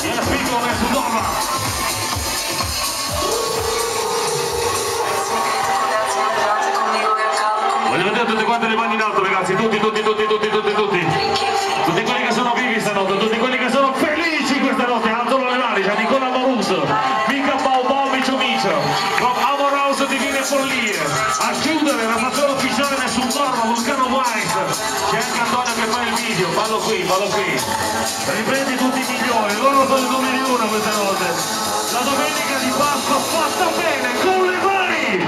Viene spinto verso Doma. Voglio vedere tutte quante le in alto ragazzi, tutti, tutti, tutti, tutti, tutti, tutti. Tutti quelli che sono vivi stanotte, tutti quelli che sono felici questa notte, alzano le mani, c'è Nicola Moruso, Mica Bau Bau Micio con Amorous Divine Follie, a chiudere la fazione ufficiale Toscano White c'è anche Antonio che fa il video. Fallo qui, fallo qui. Riprendi tutti i migliori. Loro sono i numeri uno queste volte. la domenica di Pasqua fatta bene con le mani!